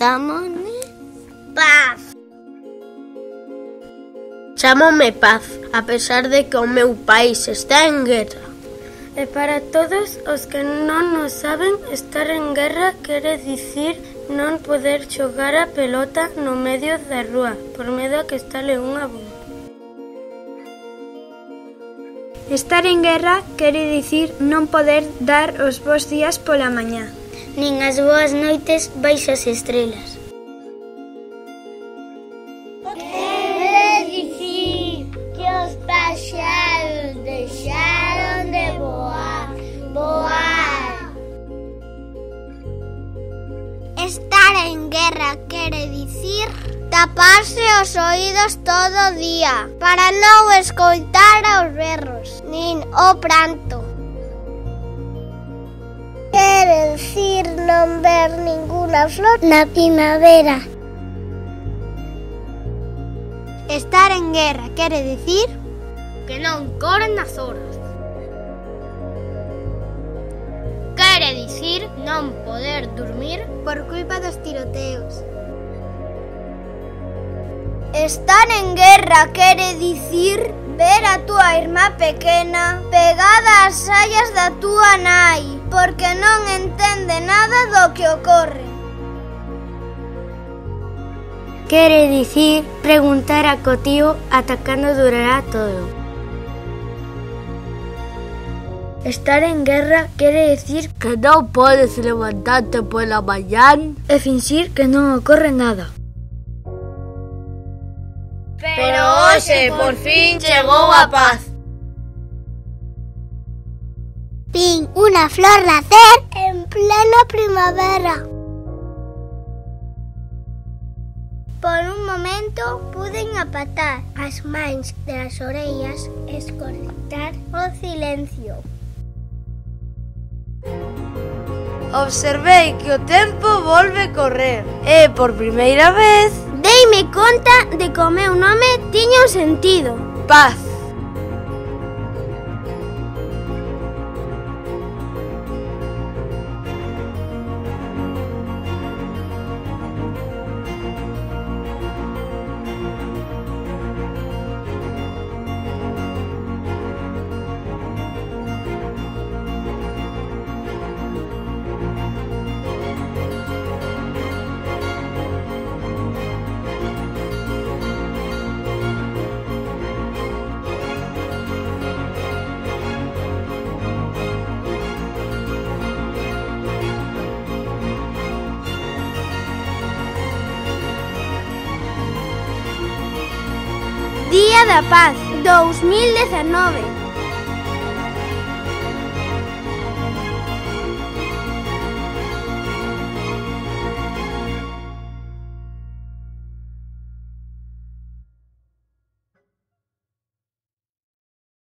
Chamome Paz. Chamome Paz, a pesar de que o meu país está en guerra. E para todos os que non o saben, estar en guerra quere dicir non poder xogar a pelota no medio da rúa, por medo a que estale unha bomba. Estar en guerra quere dicir non poder dar os bons días pola mañá. Nin as boas noites baixo as estrelas. Quere dicir que os paxaros deixaron de voar, voar. Estar en guerra quere dicir taparse os oídos todo o día para non escoitar os berros. O pranto. Quere dicir non ver ninguna flor na primavera. Estar en guerra quere dicir Que non corren as horas. Quere dicir non poder dormir por culpa dos tiroteos. Estar en guerra quere dicir ver a túa irmá pequena pegada ás saias da túa nai porque non entende nada do que ocorre. Quere dicir preguntar a co tío ata cando durará todo. Estar en guerra quere dicir Que non podes levantarte pola mañán e finxir que non ocorre nada. Pero Hoxe, por fin, chegou a paz. Vin unha flor nacer en plena primavera. Por un momento puden apatar as mans das orellas e escortar o silencio. Observei que o tempo volve correr e, por primeira vez, deime conta de que o meu nome tiña un sentido. Paz. Día da Paz 2019